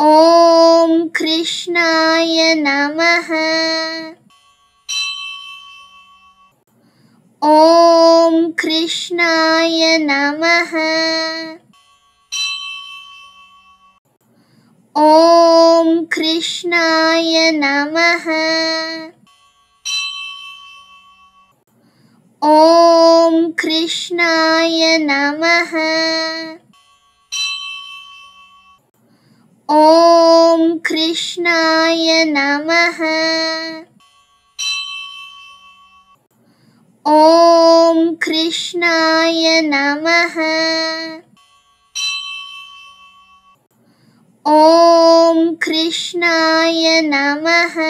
ॐ कृष्णाय नमः। ॐ कृष्णाय नमः। ॐ कृष्णाय नमः। ॐ कृष्णाय नमः। ॐ कृष्णाय नमः। ॐ कृष्णाय नमः। ॐ कृष्णाय नमः।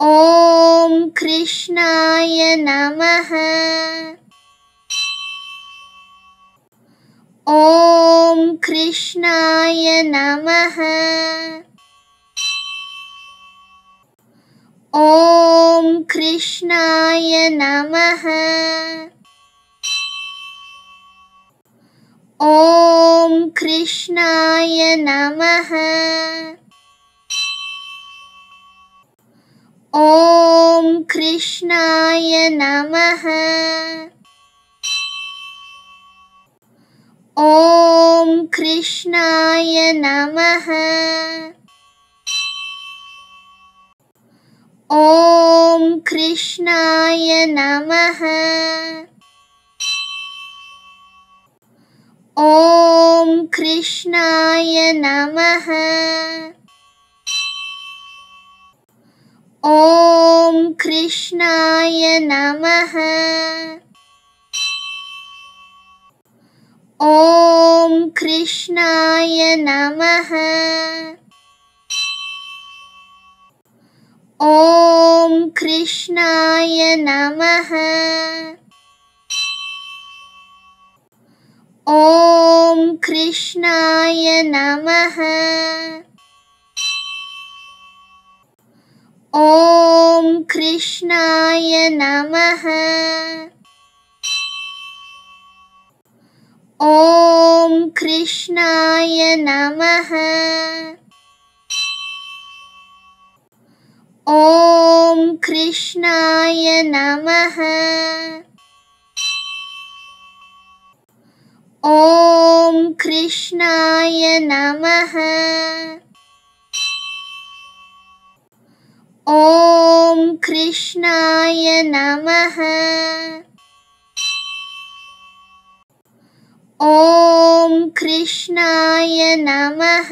ॐ कृष्णाय नमः। ॐ कृष्णाय नमः। ॐ कृष्णाय नमः। ॐ कृष्णाय नमः। ॐ कृष्णाय नमः। ॐ कृष्णाय नमः। ॐ कृष्णाय नमः। ॐ कृष्णाय नमः। ॐ कृष्णाय नमः। ॐ कृष्णाय नमः। ॐ कृष्णाय नमः। ॐ कृष्णाय नमः। ॐ कृष्णाय नमः। ॐ कृष्णाय नमः। ॐ कृष्णाय नमः। ॐ कृष्णाय नमः। ॐ कृष्णाय नमः। ॐ कृष्णाय नमः।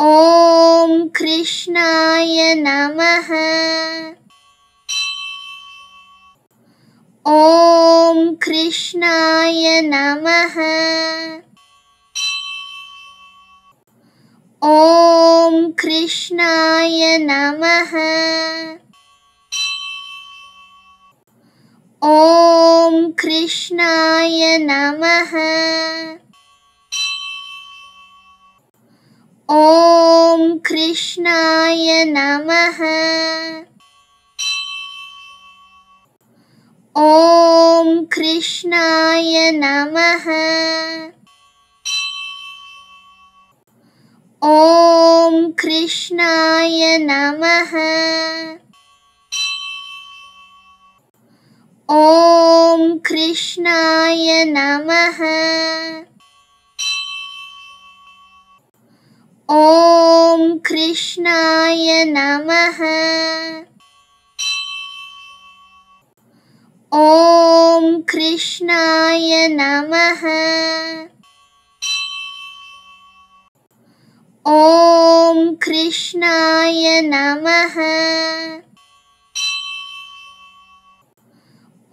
ॐ कृष्णाय नमः। ॐ कृष्णाय नमः। ॐ कृष्णाय नमः। ॐ कृष्णाय नमः। ॐ कृष्णाय नमः। ॐ कृष्णाय नमः। ॐ कृष्णाय नमः। ॐ कृष्णाय नमः। ॐ कृष्णाय नमः। ॐ कृष्णाय नमः। ॐ कृष्णाय नमः।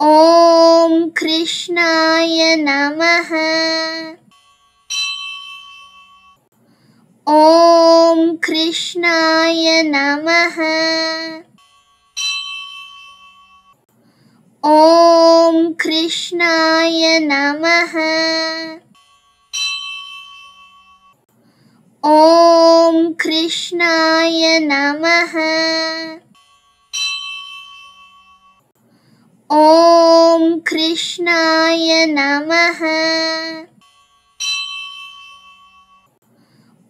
ॐ कृष्णाय नमः। ॐ कृष्णाय नमः। ॐ कृष्णाय नमः। ॐ कृष्णाय नमः। ॐ कृष्णाय नमः।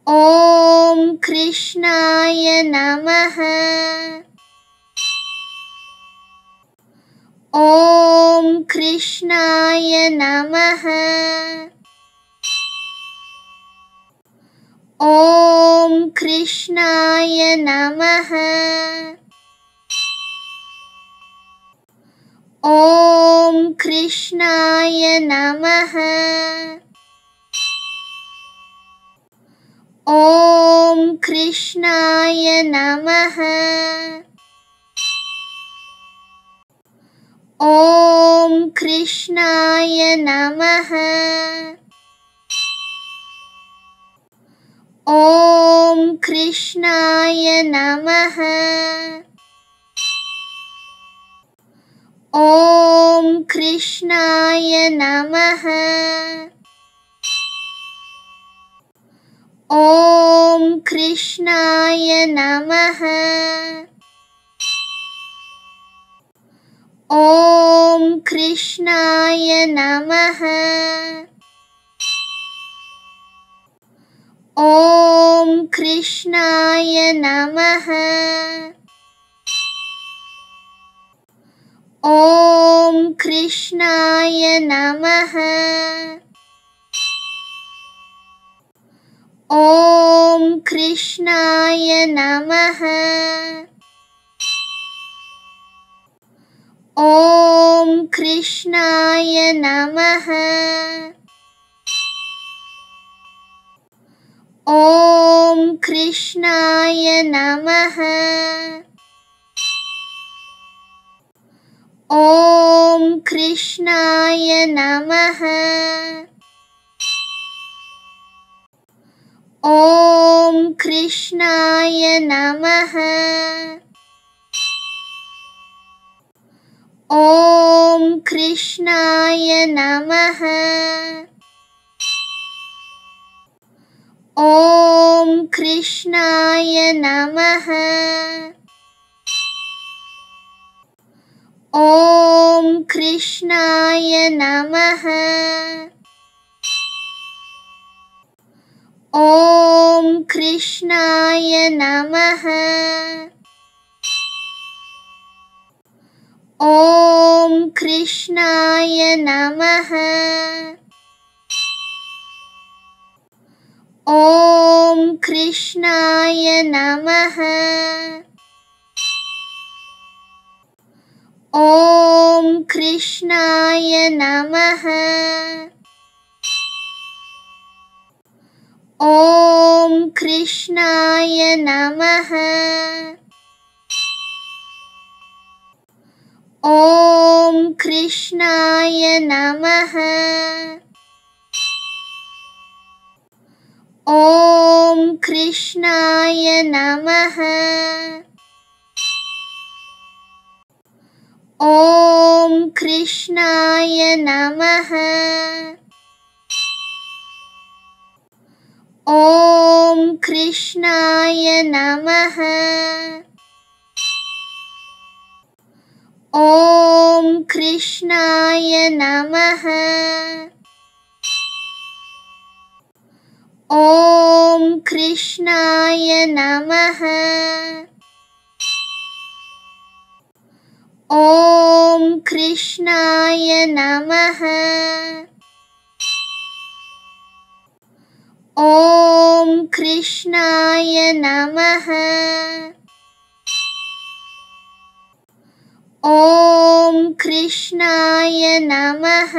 ॐ कृष्णाय नमः। ॐ कृष्णाय नमः। ॐ कृष्णाय नमः। ॐ कृष्णाय नमः। ॐ कृष्णाय नमः। ॐ कृष्णाय नमः। ॐ कृष्णाय नमः। ॐ कृष्णाय नमः। ॐ कृष्णाय नमः। ॐ कृष्णाय नमः। ॐ कृष्णाय नमः। ॐ कृष्णाय नमः। ॐ कृष्णाय नमः। ॐ कृष्णाय नमः। कृष्णाय नमः। ॐ कृष्णाय नमः। ॐ कृष्णाय नमः। ॐ कृष्णाय नमः। ॐ कृष्णाय नमः। ॐ कृष्णाय नमः। ॐ कृष्णाय नमः। ॐ कृष्णाय नमः। ॐ कृष्णाय नमः। ॐ कृष्णाय नमः। ॐ कृष्णाय नमः। ॐ कृष्णाय नमः। ॐ कृष्णाय नमः। ॐ कृष्णाय नमः। ॐ कृष्णाय नमः। ॐ कृष्णाय नमः। ॐ कृष्णाय नमः। ॐ कृष्णाय नमः। ॐ कृष्णाय नमः। ॐ कृष्णाय नमः।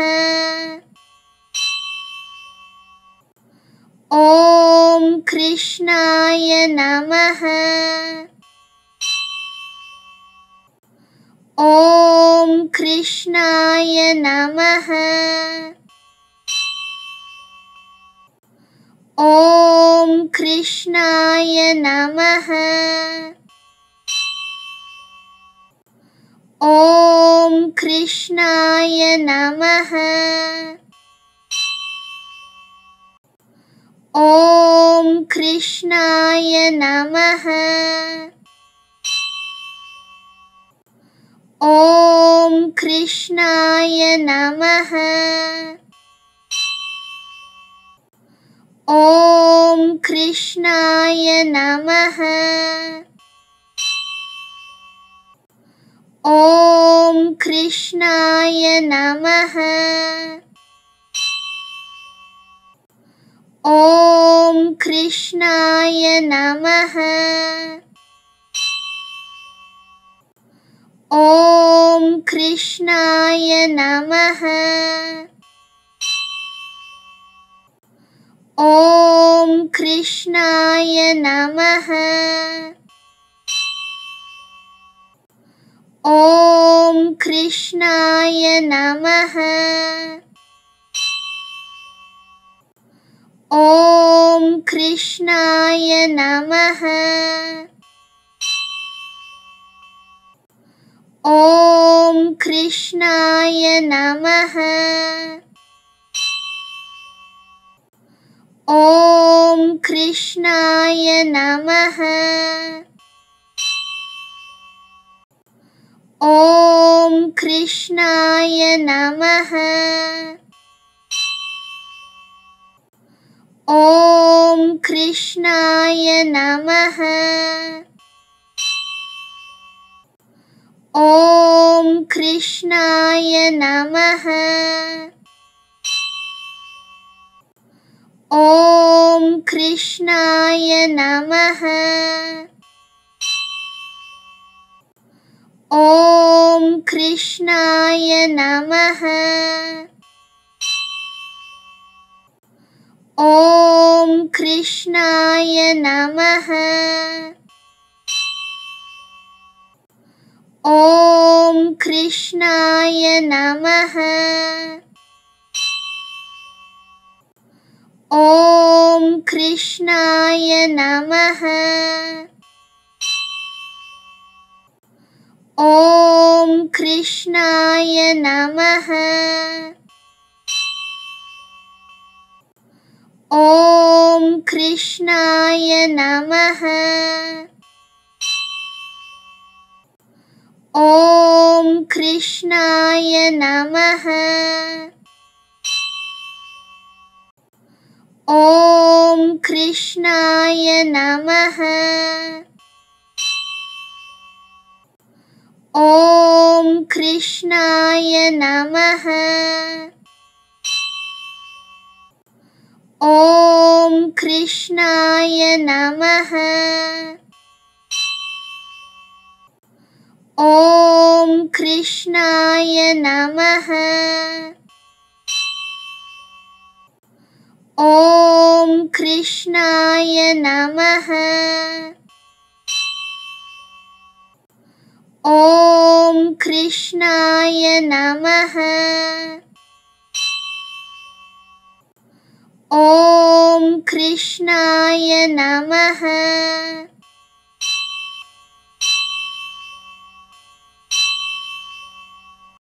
ॐ कृष्णाय नमः। ॐ कृष्णाय नमः। ॐ कृष्णाय नमः। ॐ कृष्णाय नमः। ॐ कृष्णाय नमः। ॐ कृष्णाय नमः। ॐ कृष्णाय नमः। ॐ कृष्णाय नमः। ॐ कृष्णाय नमः। ॐ कृष्णाय नमः। ॐ कृष्णाय नमः। ॐ कृष्णाय नमः। ॐ कृष्णाय नमः। ॐ कृष्णाय नमः। ॐ कृष्णाय नमः। ॐ कृष्णाय नमः। ॐ कृष्णाय नमः। ॐ कृष्णाय नमः। ॐ कृष्णाय नमः। ॐ कृष्णाय नमः। कृष्णाय नमः। ॐ कृष्णाय नमः। ॐ कृष्णाय नमः। ॐ कृष्णाय नमः। कृष्णाय नमः। ॐ कृष्णाय नमः। ॐ कृष्णाय नमः। ॐ कृष्णाय नमः। ॐ कृष्णाय नमः। ॐ कृष्णाय नमः। ॐ कृष्णाय नमः। ॐ कृष्णाय नमः। ॐ कृष्णाय नमः।